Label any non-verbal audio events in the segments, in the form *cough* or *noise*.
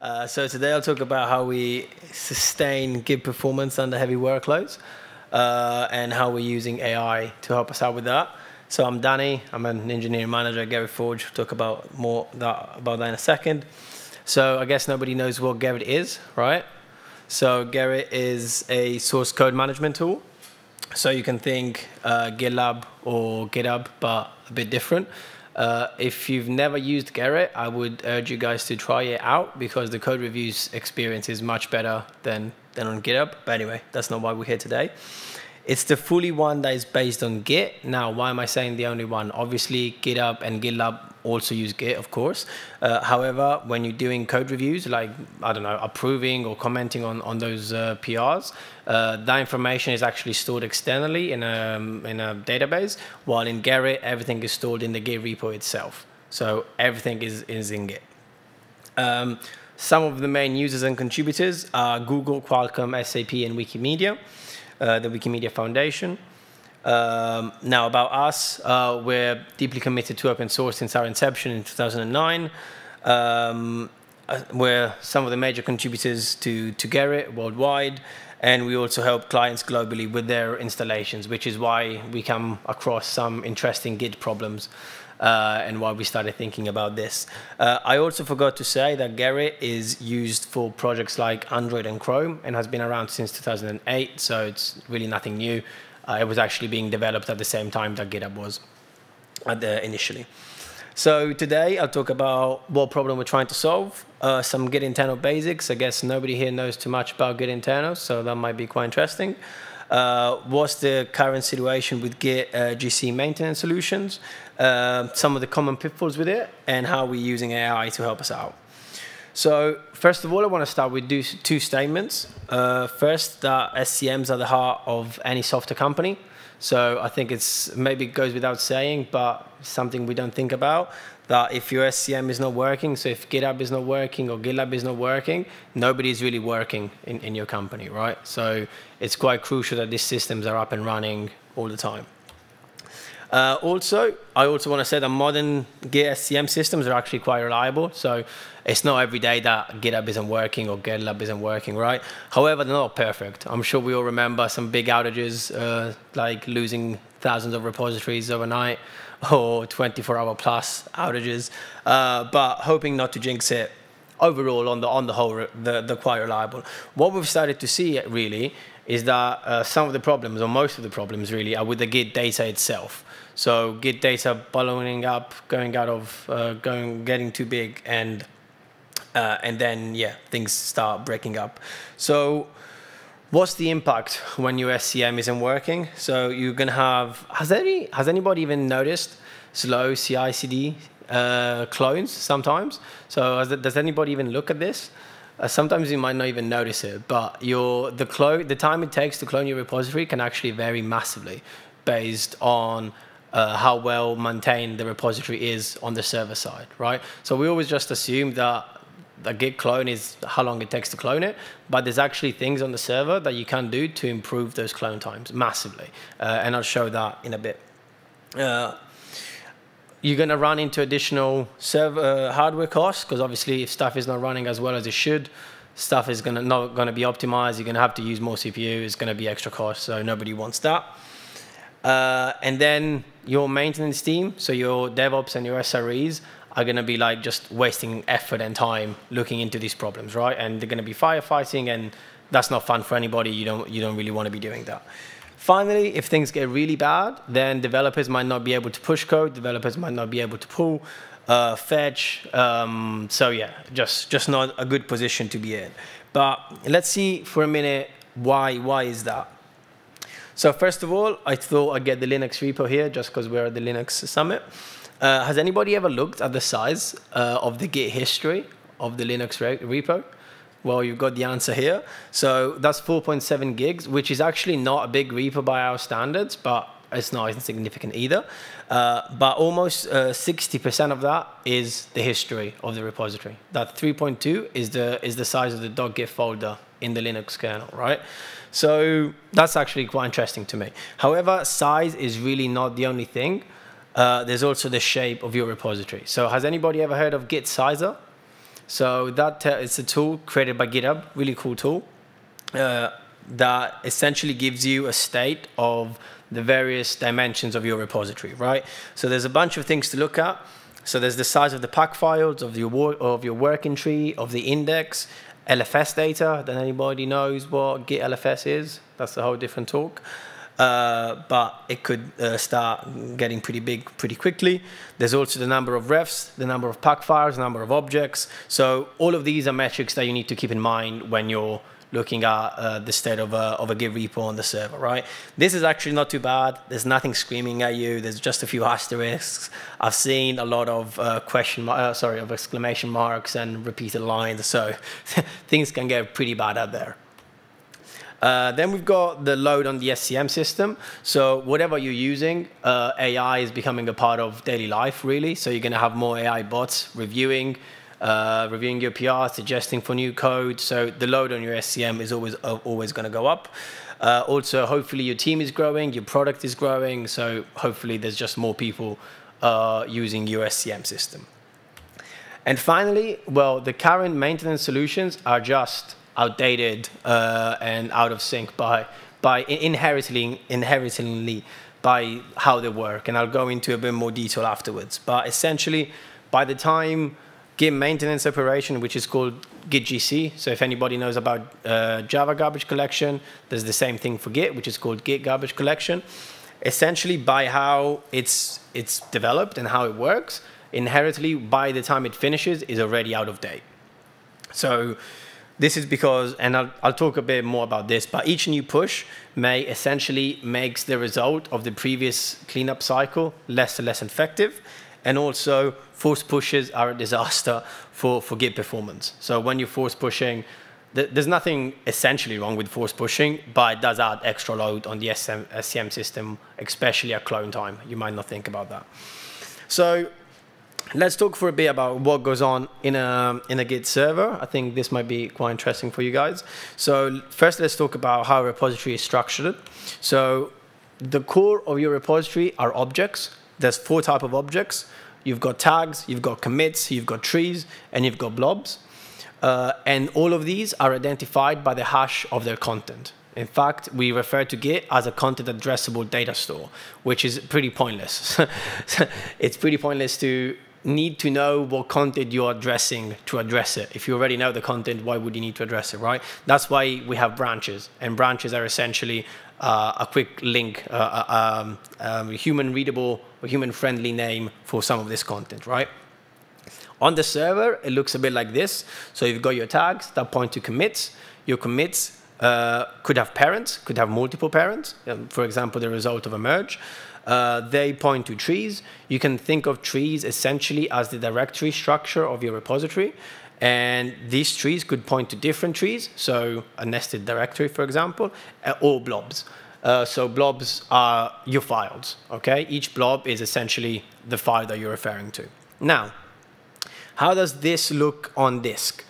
Uh, so today I'll talk about how we sustain Git performance under heavy workloads uh, and how we're using AI to help us out with that. So I'm Danny. I'm an engineering manager at GerritForge. We'll talk about more that, about that in a second. So I guess nobody knows what Gerrit is, right? So Gerrit is a source code management tool. So you can think uh, GitLab or GitHub, but a bit different. Uh, if you've never used Gerrit, I would urge you guys to try it out because the code reviews experience is much better than, than on GitHub. But anyway, that's not why we're here today. It's the fully one that is based on Git. Now, why am I saying the only one? Obviously, GitHub and GitLab also use Git, of course. Uh, however, when you're doing code reviews, like, I don't know, approving or commenting on, on those uh, PRs, uh, that information is actually stored externally in a, in a database, while in Gerrit, everything is stored in the Git repo itself. So everything is, is in Git. Um, some of the main users and contributors are Google, Qualcomm, SAP, and Wikimedia, uh, the Wikimedia Foundation. Um, now, about us, uh, we're deeply committed to open source since our inception in 2009. Um, uh, we're some of the major contributors to, to Gerrit worldwide, and we also help clients globally with their installations, which is why we come across some interesting Git problems uh, and why we started thinking about this. Uh, I also forgot to say that Gerrit is used for projects like Android and Chrome and has been around since 2008, so it's really nothing new. Uh, it was actually being developed at the same time that GitHub was the, initially. So today I'll talk about what problem we're trying to solve, uh, some Git internal basics. I guess nobody here knows too much about Git internals, so that might be quite interesting. Uh, what's the current situation with Git uh, GC maintenance solutions, uh, some of the common pitfalls with it, and how we're using AI to help us out. So first of all, I want to start with two statements. Uh, first, that SCMs are the heart of any software company. So I think it's maybe it goes without saying, but something we don't think about that if your SCM is not working, so if GitHub is not working or GitLab is not working, nobody is really working in, in your company, right? So it's quite crucial that these systems are up and running all the time. Uh, also, I also want to say that modern Git SCM systems are actually quite reliable. So it's not every day that GitHub isn't working or GitLab isn't working, right? However, they're not perfect. I'm sure we all remember some big outages, uh, like losing thousands of repositories overnight *laughs* or 24-hour plus outages. Uh, but hoping not to jinx it, overall, on the on the whole, they're, they're quite reliable. What we've started to see really is that uh, some of the problems, or most of the problems really, are with the Git data itself. So Git data ballooning up, going out of, uh, going, getting too big, and uh, and then yeah, things start breaking up. So what's the impact when your SCM isn't working? So you're gonna have has any has anybody even noticed slow CI/CD uh, clones sometimes? So does anybody even look at this? Uh, sometimes you might not even notice it, but your the clone the time it takes to clone your repository can actually vary massively based on uh, how well maintained the repository is on the server side, right? So we always just assume that a git clone is how long it takes to clone it, but there's actually things on the server that you can do to improve those clone times massively, uh, and I'll show that in a bit. Uh, you're going to run into additional server uh, hardware costs because obviously if stuff is not running as well as it should, stuff is gonna, not going to be optimized. You're going to have to use more CPU. It's going to be extra cost, so nobody wants that. Uh, and then your maintenance team, so your DevOps and your SREs, are going to be like just wasting effort and time looking into these problems, right? And they're going to be firefighting, and that's not fun for anybody. You don't you don't really want to be doing that. Finally, if things get really bad, then developers might not be able to push code. Developers might not be able to pull, uh, fetch. Um, so yeah, just just not a good position to be in. But let's see for a minute why why is that? So first of all, I thought I'd get the Linux repo here just because we're at the Linux Summit. Uh, has anybody ever looked at the size uh, of the Git history of the Linux re repo? Well, you've got the answer here. So that's 4.7 gigs, which is actually not a big repo by our standards, but it's not insignificant either. Uh, but almost 60% uh, of that is the history of the repository. That 3.2 is the is the size of the .git folder in the Linux kernel, right? So that's actually quite interesting to me. However, size is really not the only thing. Uh, there's also the shape of your repository. So has anybody ever heard of Git Sizer? So that uh, it's a tool created by GitHub, really cool tool, uh, that essentially gives you a state of the various dimensions of your repository, right? So there's a bunch of things to look at. So there's the size of the pack files, of your, of your working tree, of the index, LFS data, that anybody knows what Git LFS is. That's a whole different talk. Uh, but it could uh, start getting pretty big pretty quickly. There's also the number of refs, the number of pack files, the number of objects. So all of these are metrics that you need to keep in mind when you're looking at uh, the state of a, of a Git repo on the server, right? This is actually not too bad. There's nothing screaming at you. There's just a few asterisks. I've seen a lot of uh, question, uh, sorry, of exclamation marks and repeated lines. So *laughs* things can get pretty bad out there. Uh, then we've got the load on the SCM system. So whatever you're using, uh, AI is becoming a part of daily life, really. So you're going to have more AI bots reviewing, uh, reviewing your PR, suggesting for new code. So the load on your SCM is always uh, always going to go up. Uh, also, hopefully your team is growing, your product is growing. So hopefully there's just more people using your SCM system. And finally, well, the current maintenance solutions are just outdated uh, and out of sync by, by inherently, inherently by how they work. And I'll go into a bit more detail afterwards. But essentially, by the time Git maintenance operation, which is called Git GC. So if anybody knows about uh, Java garbage collection, there's the same thing for Git, which is called Git garbage collection. Essentially, by how it's it's developed and how it works, inherently, by the time it finishes, is already out of date. So this is because, and I'll, I'll talk a bit more about this, but each new push may essentially makes the result of the previous cleanup cycle less and less effective. And also, force pushes are a disaster for, for Git performance. So when you're force pushing, th there's nothing essentially wrong with force pushing, but it does add extra load on the SM, SCM system, especially at clone time. You might not think about that. So Let's talk for a bit about what goes on in a, in a Git server. I think this might be quite interesting for you guys. So first, let's talk about how a repository is structured. So the core of your repository are objects. There's four type of objects. You've got tags, you've got commits, you've got trees, and you've got blobs. Uh, and all of these are identified by the hash of their content. In fact, we refer to Git as a content addressable data store, which is pretty pointless. *laughs* it's pretty pointless to need to know what content you're addressing to address it. If you already know the content, why would you need to address it, right? That's why we have branches, and branches are essentially a quick link, uh, uh um, um, human readable or human friendly name for some of this content, right? On the server, it looks a bit like this. So you've got your tags that point to commits. Your commits uh, could have parents, could have multiple parents. Um, for example, the result of a merge. Uh, they point to trees. You can think of trees essentially as the directory structure of your repository. And these trees could point to different trees, so a nested directory, for example, uh, or blobs. Uh, so blobs are your files, okay? Each blob is essentially the file that you're referring to. Now, how does this look on disk?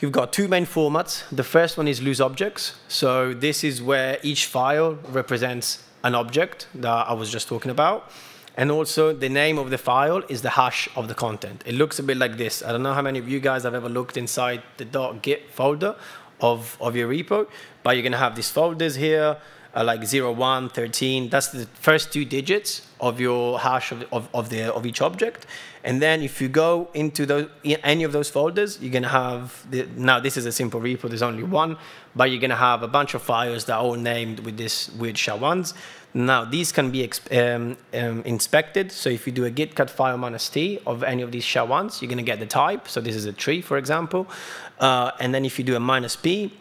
You've got two main formats. The first one is loose objects. So this is where each file represents an object that I was just talking about. And also the name of the file is the hash of the content. It looks a bit like this. I don't know how many of you guys have ever looked inside the .git folder of, of your repo, but you're gonna have these folders here, uh, like 0, 1, 13. That's the first two digits of your hash of, of, of, the, of each object. And then if you go into those, any of those folders, you're going to have, the, now this is a simple repo, there's only one, but you're going to have a bunch of files that are all named with this weird SHA-1s. Now, these can be um, um, inspected. So if you do a git cat file minus t of any of these SHA-1s, you're going to get the type. So this is a tree, for example. Uh, and then if you do a minus p,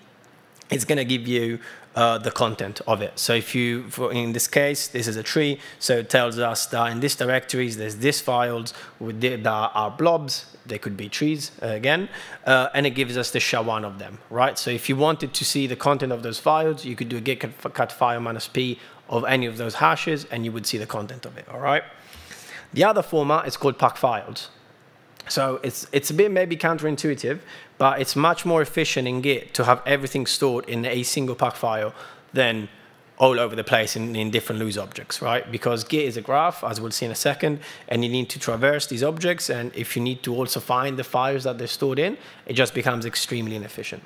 it's going to give you uh, the content of it. So if you, for in this case, this is a tree, so it tells us that in this directories, there's this files with the, that are blobs, they could be trees uh, again, uh, and it gives us the SHA-1 of them, right? So if you wanted to see the content of those files, you could do a git cat file minus p of any of those hashes, and you would see the content of it, all right? The other format is called pack files. So it's, it's a bit maybe counterintuitive, but it's much more efficient in Git to have everything stored in a single pack file than all over the place in, in different loose objects, right? Because Git is a graph, as we'll see in a second, and you need to traverse these objects. And if you need to also find the files that they're stored in, it just becomes extremely inefficient.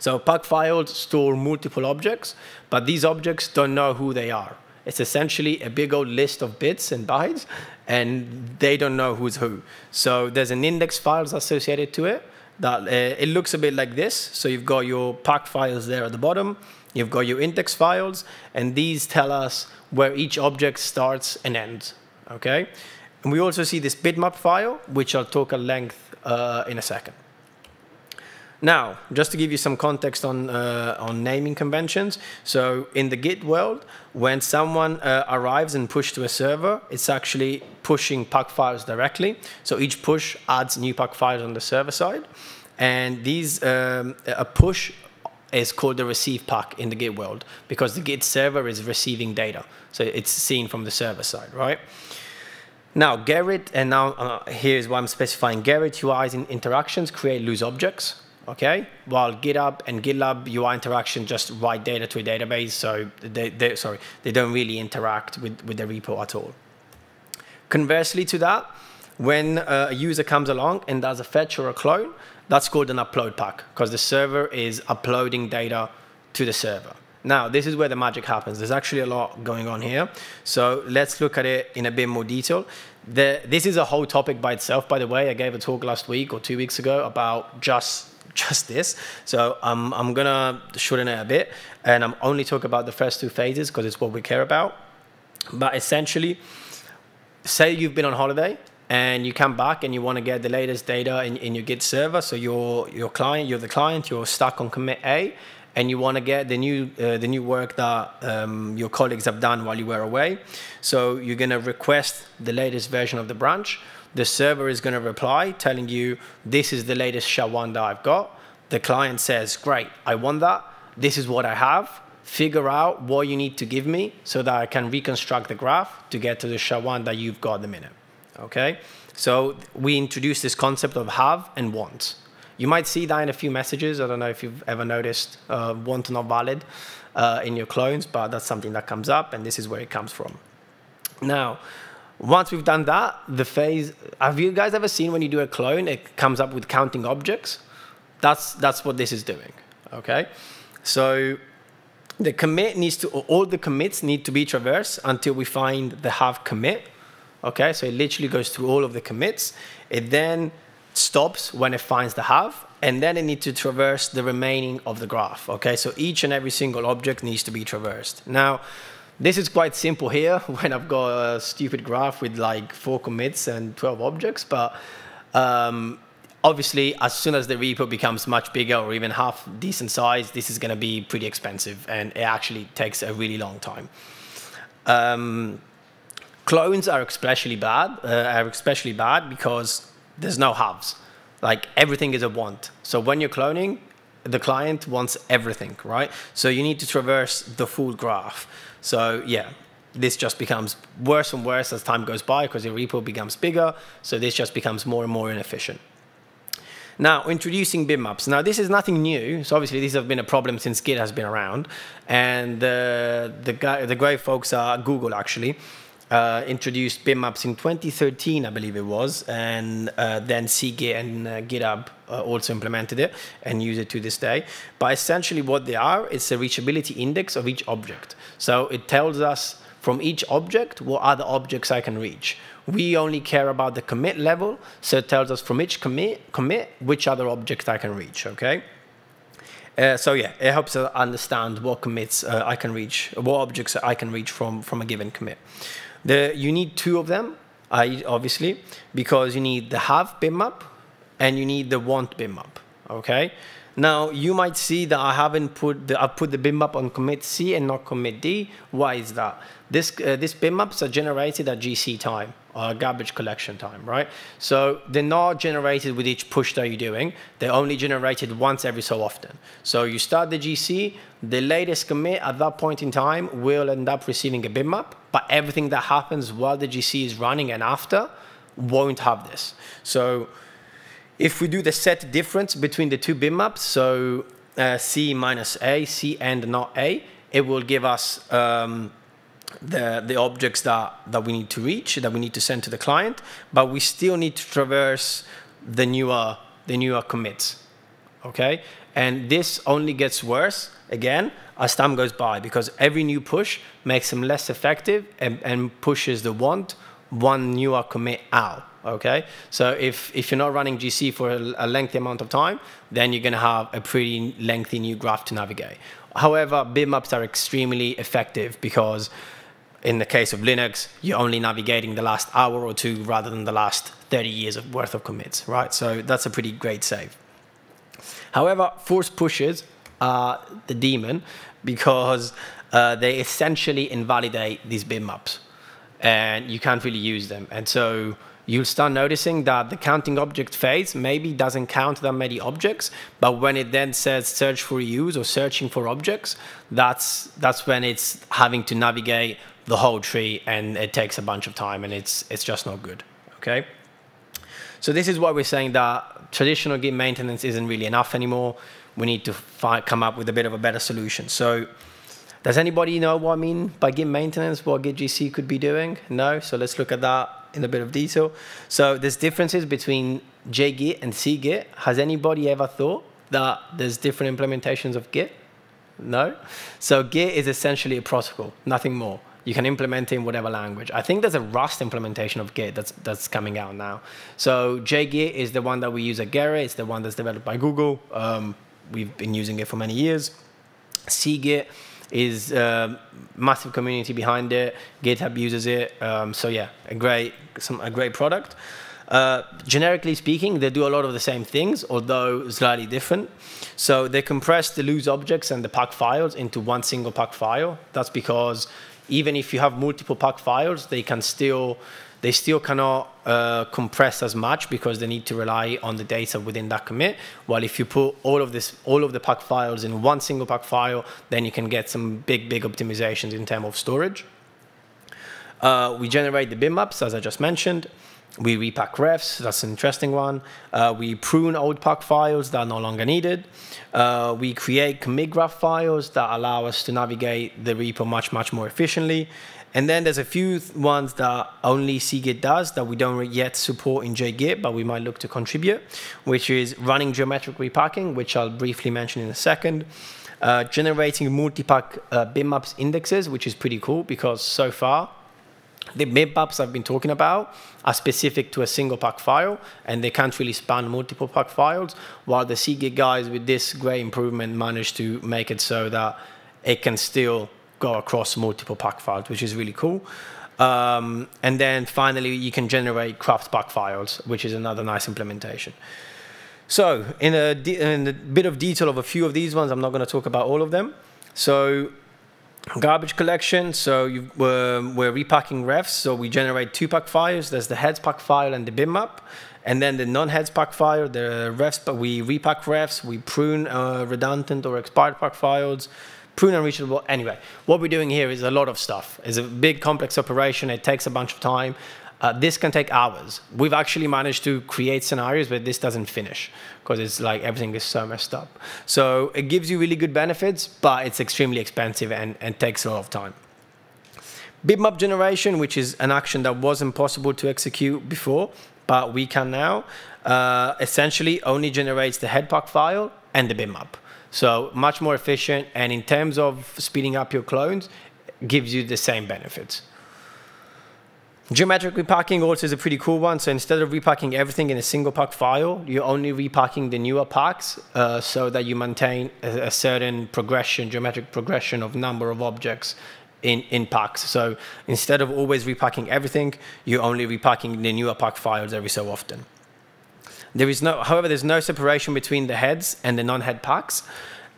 So Pack files store multiple objects, but these objects don't know who they are. It's essentially a big old list of bits and bytes, and they don't know who's who. So there's an index files associated to it that uh, it looks a bit like this. So you've got your pack files there at the bottom, You've got your index files, and these tell us where each object starts and ends, okay? And we also see this bitmap file, which I'll talk at length uh, in a second. Now, just to give you some context on, uh, on naming conventions, so in the Git world, when someone uh, arrives and push to a server, it's actually pushing pack files directly. So each push adds new pack files on the server side. And these, um, a push is called the receive pack in the Git world because the Git server is receiving data. So it's seen from the server side, right? Now, Gerrit, and now uh, here's why I'm specifying Gerrit UIs in interactions create loose objects, okay? While GitHub and GitLab UI interaction just write data to a database, so they, they, sorry, they don't really interact with, with the repo at all. Conversely to that, when uh, a user comes along and does a fetch or a clone, that's called an upload pack because the server is uploading data to the server. Now, this is where the magic happens. There's actually a lot going on here. So let's look at it in a bit more detail. The, this is a whole topic by itself, by the way. I gave a talk last week or two weeks ago about just just this. So um, I'm going to shorten it a bit, and I'm only talk about the first two phases because it's what we care about. But essentially, say you've been on holiday and you come back and you want to get the latest data in, in your Git server. So you're your client, you're the client, you're stuck on commit A, and you want to get the new uh, the new work that um, your colleagues have done while you were away. So you're going to request the latest version of the branch. The server is going to reply telling you this is the latest SHA-1 that I've got. The client says, great, I want that. This is what I have. Figure out what you need to give me so that I can reconstruct the graph to get to the SHA-1 that you've got the minute okay? So we introduced this concept of have and want. You might see that in a few messages. I don't know if you've ever noticed uh, want not valid uh, in your clones, but that's something that comes up, and this is where it comes from. Now, once we've done that, the phase, have you guys ever seen when you do a clone, it comes up with counting objects? That's, that's what this is doing, okay? So the commit needs to, all the commits need to be traversed until we find the have commit, Okay, so it literally goes through all of the commits. It then stops when it finds the have, and then it needs to traverse the remaining of the graph. Okay, so each and every single object needs to be traversed. Now, this is quite simple here *laughs* when I've got a stupid graph with like four commits and 12 objects, but um, obviously as soon as the repo becomes much bigger or even half decent size, this is going to be pretty expensive and it actually takes a really long time. Um, Clones are especially bad, uh, are especially bad because there's no halves. Like everything is a want. So when you're cloning, the client wants everything, right? So you need to traverse the full graph. So yeah, this just becomes worse and worse as time goes by because your repo becomes bigger. So this just becomes more and more inefficient. Now, introducing bitmaps. Now, this is nothing new. So obviously, these have been a problem since Git has been around. And uh, the, guy, the great folks are Google, actually, uh, introduced bitmaps in 2013, I believe it was, and uh, then CGit and uh, GitHub uh, also implemented it and use it to this day. But essentially what they are, it's a reachability index of each object. So it tells us from each object what other objects I can reach. We only care about the commit level, so it tells us from each commit, commit which other objects I can reach, okay? Uh, so yeah, it helps us understand what commits uh, I can reach, what objects I can reach from, from a given commit. The, you need two of them, obviously, because you need the have bitmap and you need the want bitmap, okay? Now, you might see that I haven't put the, I put the bitmap on commit C and not commit D. Why is that? This, uh, these bitmaps are generated at GC time, garbage collection time, right? So they're not generated with each push that you're doing. They're only generated once every so often. So you start the GC, the latest commit at that point in time will end up receiving a bitmap, but everything that happens while the GC is running and after won't have this. So if we do the set difference between the two bitmaps, so uh, C minus A, C and not A, it will give us um, the, the objects that, that we need to reach, that we need to send to the client, but we still need to traverse the newer, the newer commits, okay? And this only gets worse, again, as time goes by, because every new push makes them less effective and, and pushes the want one newer commit out, okay? So if, if you're not running GC for a, a lengthy amount of time, then you're gonna have a pretty lengthy new graph to navigate. However, bitmaps are extremely effective because in the case of Linux, you're only navigating the last hour or two rather than the last 30 years of worth of commits, right? So that's a pretty great save. However, force pushes are the demon because uh, they essentially invalidate these bitmaps and you can't really use them. And so you'll start noticing that the counting object phase maybe doesn't count that many objects, but when it then says search for use or searching for objects, that's, that's when it's having to navigate the whole tree and it takes a bunch of time and it's, it's just not good, okay? So this is why we're saying that traditional Git maintenance isn't really enough anymore. We need to find, come up with a bit of a better solution. So does anybody know what I mean by Git maintenance, what Git GC could be doing? No? So let's look at that in a bit of detail. So there's differences between JGit and CGit. Has anybody ever thought that there's different implementations of Git? No? So Git is essentially a protocol, nothing more. You can implement it in whatever language. I think there's a Rust implementation of Git that's, that's coming out now. So JGit is the one that we use at Gerrit. It's the one that's developed by Google. Um, we've been using it for many years. CGit is a uh, massive community behind it. GitHub uses it. Um, so yeah, a great, some, a great product. Uh, generically speaking, they do a lot of the same things, although slightly different. So they compress the loose objects and the pack files into one single pack file. That's because even if you have multiple pack files, they can still they still cannot uh, compress as much because they need to rely on the data within that commit. While if you put all of this, all of the pack files in one single pack file, then you can get some big, big optimizations in terms of storage. Uh, we generate the bitmaps, as I just mentioned. We repack refs, that's an interesting one. Uh, we prune old pack files that are no longer needed. Uh, we create commit graph files that allow us to navigate the repo much, much more efficiently. And then there's a few ones that only CGit does that we don't yet support in JGit, but we might look to contribute, which is running geometric repacking, which I'll briefly mention in a second. Uh, generating multi-pack uh, bitmaps indexes, which is pretty cool because so far the bitmaps I've been talking about are specific to a single pack file and they can't really span multiple pack files, while the CGit guys with this great improvement managed to make it so that it can still go across multiple pack files, which is really cool. Um, and then finally, you can generate cruft pack files, which is another nice implementation. So in a, in a bit of detail of a few of these ones, I'm not going to talk about all of them. So garbage collection. So you, we're, we're, repacking refs. So we generate two pack files. There's the heads pack file and the bitmap. And then the non-heads pack file, the refs, but we repack refs, we prune uh, redundant or expired pack files, prune unreachable. Anyway, what we're doing here is a lot of stuff. It's a big complex operation. It takes a bunch of time. Uh, this can take hours. We've actually managed to create scenarios where this doesn't finish because it's like everything is so messed up. So it gives you really good benefits, but it's extremely expensive and, and takes a lot of time. Bitmap generation, which is an action that wasn't possible to execute before, but we can now, uh, essentially only generates the headpack file and the bitmap. So much more efficient, and in terms of speeding up your clones, gives you the same benefits. Geometric repacking also is a pretty cool one. So instead of repacking everything in a single pack file, you're only repacking the newer packs uh, so that you maintain a, a, certain progression, geometric progression of number of objects in, in packs. So instead of always repacking everything, you're only repacking the newer pack files every so often. There is no, however, there's no separation between the heads and the non-head packs.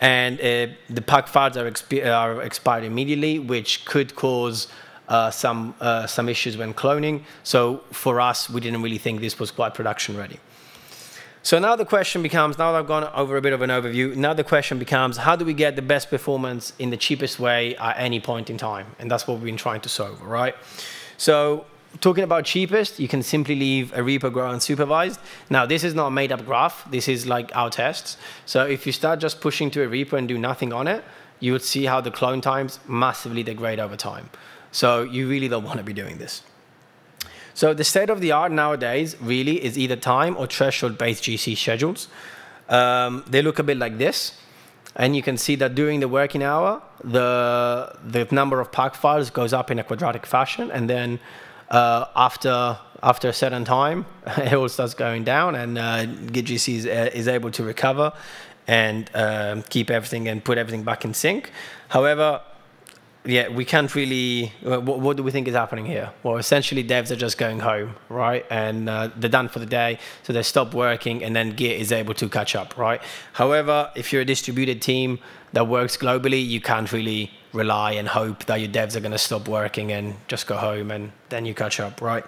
And uh, the pack files are, are expired immediately, which could cause uh, some, uh, some issues when cloning. So for us, we didn't really think this was quite production ready. So now the question becomes, now that I've gone over a bit of an overview, now the question becomes, how do we get the best performance in the cheapest way at any point in time? And that's what we've been trying to solve, right? So talking about cheapest, you can simply leave a repo grow unsupervised. Now, this is not a made up graph. This is like our tests. So if you start just pushing to a repo and do nothing on it, you would see how the clone times massively degrade over time. So you really don't want to be doing this. So the state of the art nowadays really is either time or threshold-based GC schedules. Um, they look a bit like this. And you can see that during the working hour, the, the number of pack files goes up in a quadratic fashion. And then uh, after, after a certain time, *laughs* it all starts going down and uh, is, uh, is able to recover and um, keep everything and put everything back in sync. However, yeah, we can't really. What, what, do we think is happening here? Well, essentially, devs are just going home, right? And uh, they're done for the day, so they stop working, and then Git is able to catch up, right? However, if you're a distributed team that works globally, you can't really rely and hope that your devs are going to stop working and just go home, and then you catch up, right?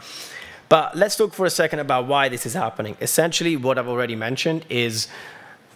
But let's talk for a second about why this is happening. Essentially, what I've already mentioned is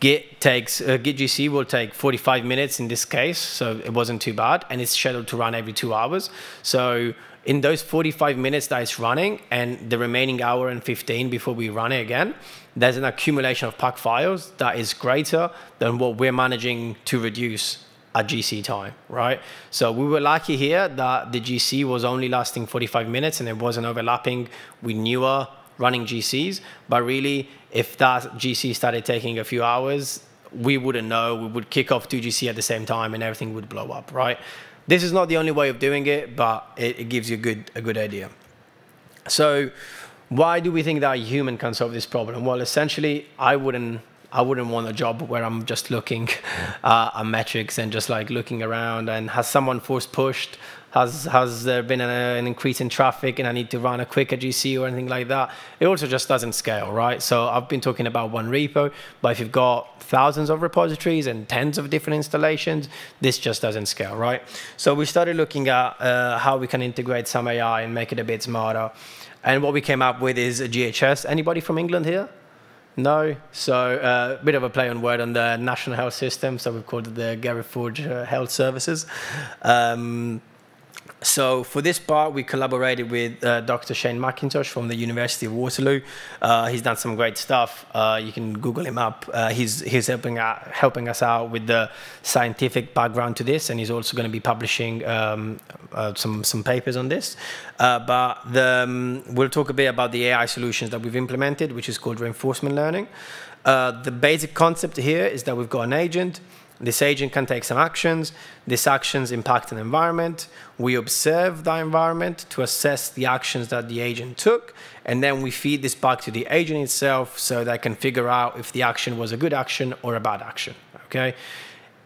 Git takes uh, Git GC will take 45 minutes in this case, so it wasn't too bad, and it's scheduled to run every two hours. So in those 45 minutes that it's running, and the remaining hour and 15 before we run it again, there's an accumulation of pack files that is greater than what we're managing to reduce at GC time, right? So we were lucky here that the GC was only lasting 45 minutes and it wasn't overlapping with newer running GCs, but really if that GC started taking a few hours, we wouldn't know. We would kick off two GC at the same time and everything would blow up, right? This is not the only way of doing it, but it, it gives you a good, a good idea. So why do we think that a human can solve this problem? Well, essentially, I wouldn't I wouldn't want a job where I'm just looking *laughs* uh, at metrics and just like looking around and has someone force pushed has has there been an, an, increase in traffic and I need to run a quicker GC or anything like that? It also just doesn't scale, right? So I've been talking about one repo, but if you've got thousands of repositories and tens of different installations, this just doesn't scale, right? So we started looking at uh, how we can integrate some AI and make it a bit smarter. And what we came up with is a GHS. Anybody from England here? No, so a uh, bit of a play on word on the national health system. So we've called it the GerritForge uh, Health Services. Um, so for this part, we collaborated with uh, Dr. Shane McIntosh from the University of Waterloo. Uh, he's done some great stuff. Uh, you can Google him up. Uh, he's he's helping out, helping us out with the scientific background to this, and he's also going to be publishing um, uh, some some papers on this. Uh, but the, um, we'll talk a bit about the AI solutions that we've implemented, which is called reinforcement learning. the basic concept here is that we've got an agent this agent can take some actions. These actions impact an environment. We observe the environment to assess the actions that the agent took, and then we feed this back to the agent itself so that can figure out if the action was a good action or a bad action. Okay.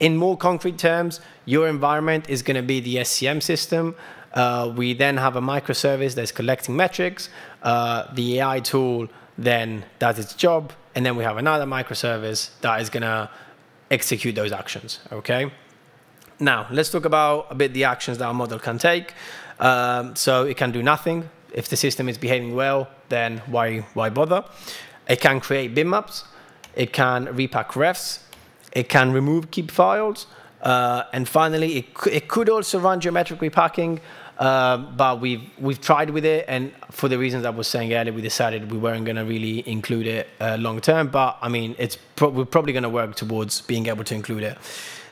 In more concrete terms, your environment is going to be the SCM system. Uh, we then have a microservice that's collecting metrics. Uh, the AI tool then does its job, and then we have another microservice that is going to execute those actions, okay? Now, let's talk about a bit the actions that our model can take. Um, so it can do nothing. If the system is behaving well, then why, why bother? It can create bitmaps. It can repack refs. It can remove keep files. Uh, and finally, it, it could also run geometric repacking. Um, but we've we've tried with it, and for the reasons I was saying earlier, we decided we weren't going to really include it uh, long term. But I mean, it's pro we're probably going to work towards being able to include it.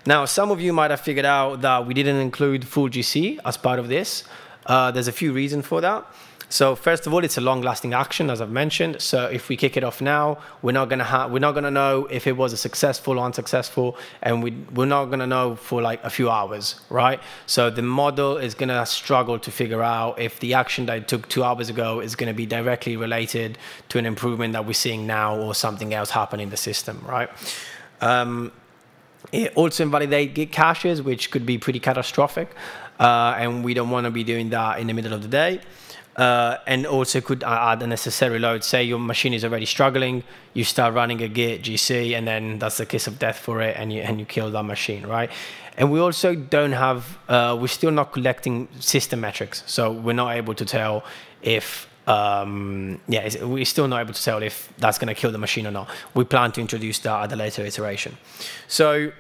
Now, some of you might have figured out that we didn't include full GC as part of this. Uh, there's a few reasons for that. So first of all, it's a long-lasting action, as I've mentioned. So if we kick it off now, we're not gonna have, we're not gonna know if it was a successful or unsuccessful, and we we're not gonna know for like a few hours, right? So the model is gonna struggle to figure out if the action that it took two hours ago is gonna be directly related to an improvement that we're seeing now or something else happen in the system, right? Um, it also invalidate Git caches, which could be pretty catastrophic, uh, and we don't want to be doing that in the middle of the day. Uh, and also could add unnecessary load. Say your machine is already struggling, you start running a Git GC, and then that's the kiss of death for it, and you and you kill that machine, right? And we also don't have, uh, we're still not collecting system metrics, so we're not able to tell if, um, yeah, we're still not able to tell if that's going to kill the machine or not. We plan to introduce that at a later iteration. So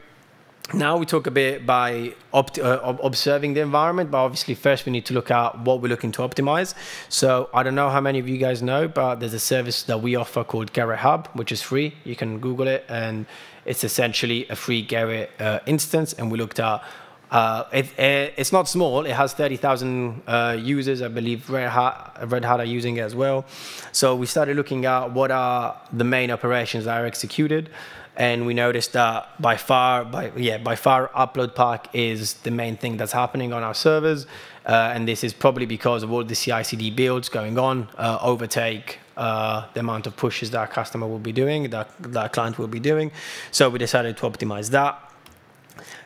now we talk a bit by uh, observing the environment, but obviously first we need to look at what we're looking to optimize. So I don't know how many of you guys know, but there's a service that we offer called GerritHub, which is free. You can Google it, and it's essentially a free Gerrit uh, instance. And we looked at uh, it, it, it's not small. It has 30,000 uh, users. I believe Red Hat, Red Hat are using it as well. So we started looking at what are the main operations that are executed and we noticed that by far, by yeah, by far, upload pack is the main thing that's happening on our servers, uh, and this is probably because of all the CI/CD builds going on, uh, overtake uh, the amount of pushes that our customer will be doing, that that client will be doing. So we decided to optimize that.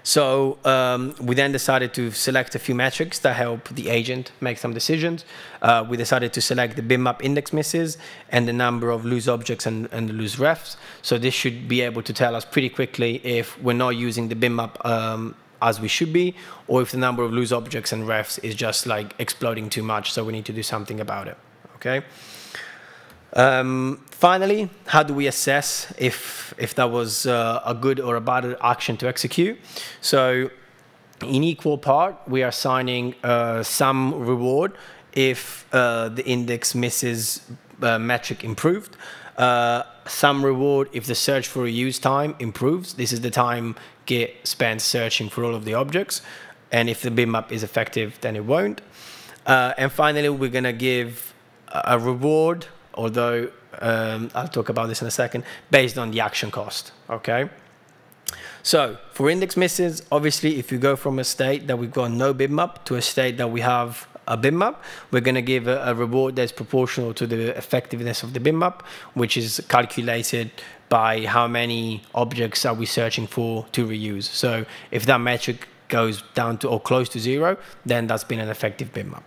So um, we then decided to select a few metrics that help the agent make some decisions. Uh, we decided to select the bitmap index misses and the number of loose objects and, and loose refs. So this should be able to tell us pretty quickly if we're not using the bitmap um, as we should be, or if the number of loose objects and refs is just like exploding too much, so we need to do something about it, okay? Um, finally, how do we assess if, if that was uh, a good or a bad action to execute? So in equal part, we are assigning uh, some reward if uh, the index misses uh, metric improved. Uh, some reward if the search for reuse time improves. This is the time Git spends searching for all of the objects. And if the bitmap is effective, then it won't. Uh, and finally, we're going to give a reward although um, I'll talk about this in a second, based on the action cost, okay? So for index misses, obviously, if you go from a state that we've got no bitmap to a state that we have a bitmap, we're going to give a, a, reward that's proportional to the effectiveness of the bitmap, which is calculated by how many objects are we searching for to reuse. So if that metric goes down to or close to zero, then that's been an effective bitmap.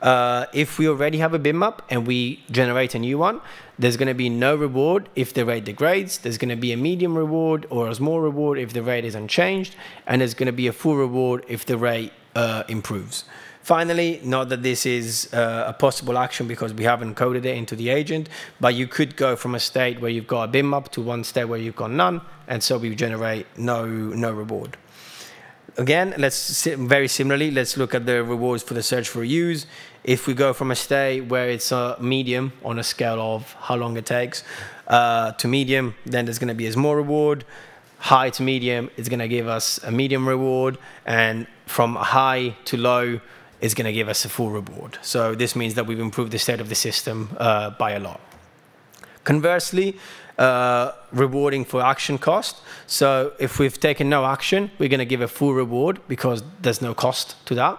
Uh, if we already have a bitmap and we generate a new one, there's going to be no reward if the rate degrades. There's going to be a medium reward or a small reward if the rate is unchanged. And there's going to be a full reward if the rate uh, improves. Finally, not that this is uh, a possible action because we haven't coded it into the agent, but you could go from a state where you've got a bitmap to one state where you've got none, and so we generate no, no reward. Again, let's very similarly, let's look at the rewards for the search for use. If we go from a stay where it's a medium on a scale of how long it takes uh, to medium, then there's going to be a small reward. High to medium is going to give us a medium reward, and from high to low is going to give us a full reward. So this means that we've improved the state of the system uh, by a lot. Conversely, uh, rewarding for action cost. So if we've taken no action, we're going to give a full reward because there's no cost to that.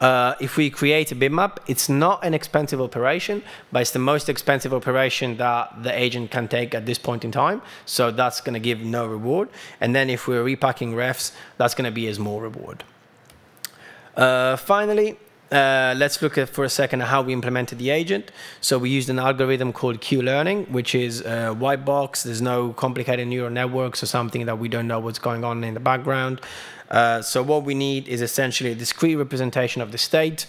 Uh, if we create a bitmap, it's not an expensive operation, but it's the most expensive operation that the agent can take at this point in time. So that's going to give no reward. And then if we're repacking refs, that's going to be a small reward. Uh, finally, uh, let's look at for a second at how we implemented the agent. So we used an algorithm called Q-learning, which is a white box. There's no complicated neural networks or something that we don't know what's going on in the background. Uh, so what we need is essentially a discrete representation of the state,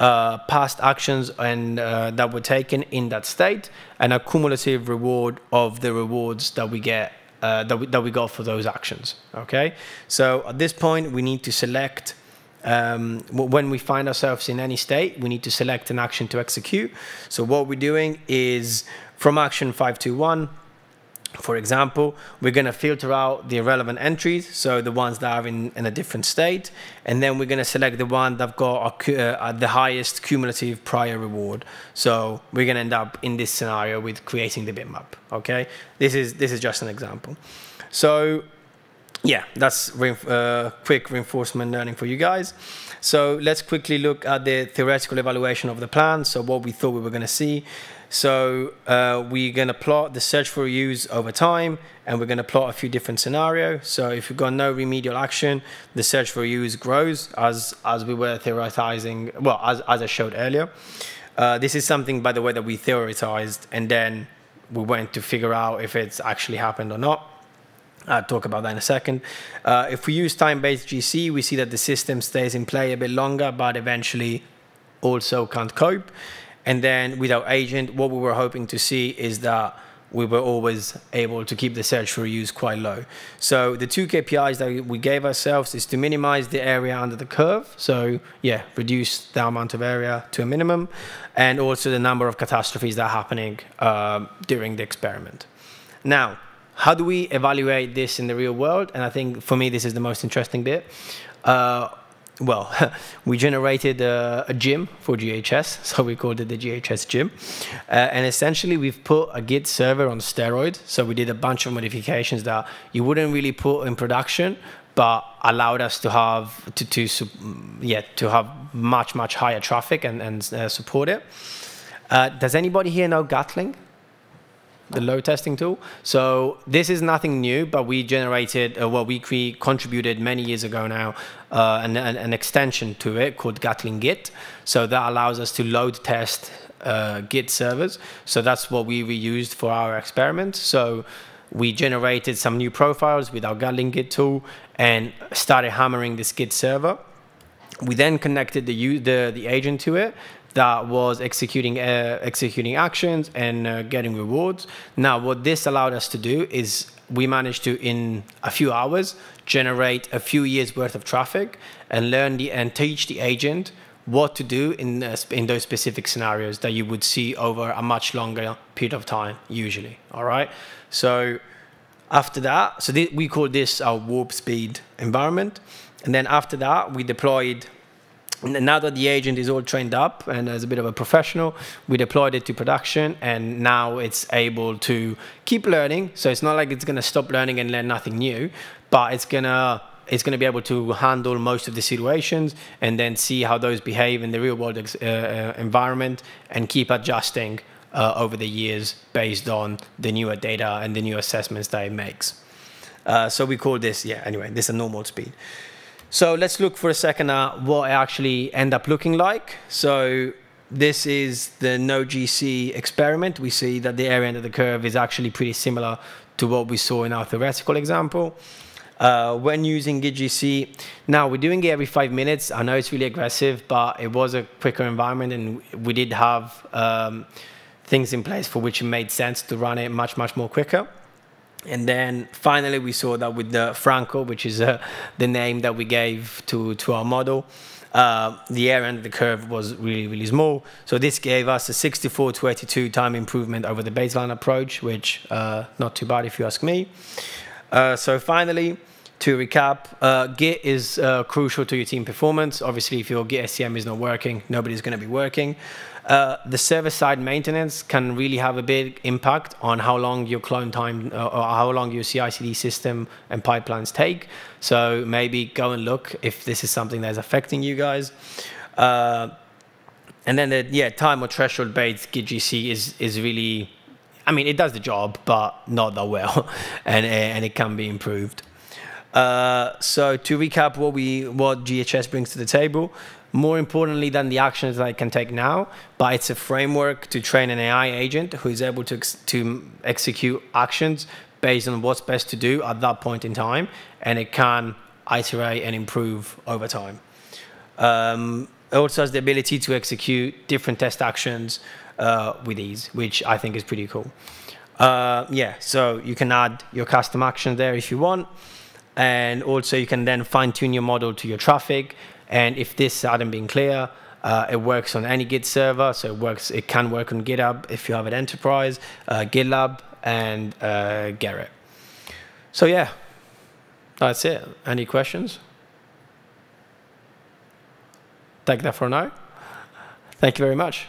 uh, past actions and uh, that were taken in that state, and a cumulative reward of the rewards that we get uh, that we, that we got for those actions. Okay. So at this point, we need to select um, when we find ourselves in any state, we need to select an action to execute. So what we're doing is from action 521, for example, we're going to filter out the irrelevant entries, so the ones that are in, in a different state, and then we're going to select the one that got a, uh, the highest cumulative prior reward. So we're going to end up in this scenario with creating the bitmap. Okay, this is this is just an example. So yeah, that's uh, quick reinforcement learning for you guys. So let's quickly look at the theoretical evaluation of the plan. So what we thought we were going to see. So uh, we're going to plot the search for use over time, and we're going to plot a few different scenarios. So if you've got no remedial action, the search for use grows as, as we were theorizing, well, as, as I showed earlier. Uh, this is something, by the way, that we theorized, and then we went to figure out if it's actually happened or not. I'll talk about that in a second. Uh, if we use time-based GC, we see that the system stays in play a bit longer, but eventually also can't cope. And then with our agent, what we were hoping to see is that we were always able to keep the search for reuse quite low. So the two KPIs that we gave ourselves is to minimize the area under the curve. So yeah, reduce the amount of area to a minimum, and also the number of catastrophes that are happening um, during the experiment. Now, how do we evaluate this in the real world? And I think for me, this is the most interesting bit. Uh, well, *laughs* we generated a, a, gym for GHS, *laughs* so we called it the GHS gym. Uh, and essentially, we've put a Git server on steroid. So we did a bunch of modifications that you wouldn't really put in production, but allowed us to have to, to yeah to have much much higher traffic and and uh, support it. Uh, does anybody here know Gatling? The load testing tool. So this is nothing new, but we generated, uh, well, we contributed many years ago now, uh, an, an, an, extension to it called Gatling Git. So that allows us to load test uh, Git servers. So that's what we reused for our experiment. So we generated some new profiles with our Gatling Git tool and started hammering this Git server. We then connected the, the, the agent to it that was executing uh, executing actions and uh, getting rewards. Now, what this allowed us to do is we managed to, in a few hours, generate a few years worth of traffic and learn the and teach the agent what to do in uh, in those specific scenarios that you would see over a much longer period of time, usually. All right, so. After that, so th we call this our warp speed environment. And then after that, we deployed now that the agent is all trained up and as a bit of a professional, we deployed it to production and now it's able to keep learning. So it's not like it's going to stop learning and learn nothing new, but it's going to it's going to be able to handle most of the situations and then see how those behave in the real world uh, uh, environment and keep adjusting uh, over the years based on the newer data and the new assessments that it makes. Uh, so we call this, yeah, anyway, this is a normal speed. So let's look for a second at what I actually end up looking like. So this is the no GC experiment. We see that the area under the curve is actually pretty similar to what we saw in our theoretical example. Uh, when using GitGC, now we're doing it every five minutes. I know it's really aggressive, but it was a quicker environment and we did have um, things in place for which it made sense to run it much, much more quicker. And then finally, we saw that with the Franco, which is uh, the name that we gave to, to our model, uh, the area under the curve was really, really small. So this gave us a 64 to 82 time improvement over the baseline approach, which uh, not too bad if you ask me. Uh, so finally, to recap, uh, Git is uh, crucial to your team performance. Obviously, if your Git SCM is not working, nobody's going to be working. Uh, the server-side maintenance can really have a big impact on how long your clone time uh, or how long your CI/CD system and pipelines take. So maybe go and look if this is something that's affecting you guys. Uh, and then the yeah time or threshold-based GitGC is is really, I mean, it does the job, but not that well, *laughs* and and it can be improved. Uh, so to recap what we what GHS brings to the table, more importantly than the actions that I can take now, but it's a framework to train an AI agent who is able to, ex to execute actions based on what's best to do at that point in time, and it can iterate and improve over time. Um, it also has the ability to execute different test actions uh, with ease, which I think is pretty cool. Uh, yeah, so you can add your custom action there if you want. And also you can then fine tune your model to your traffic and if this hadn't been clear, uh, it works on any Git server, so it works. It can work on GitHub if you have an enterprise, uh, GitLab, and uh, Gerrit. So yeah, that's it. Any questions? Take that for now. Thank you very much.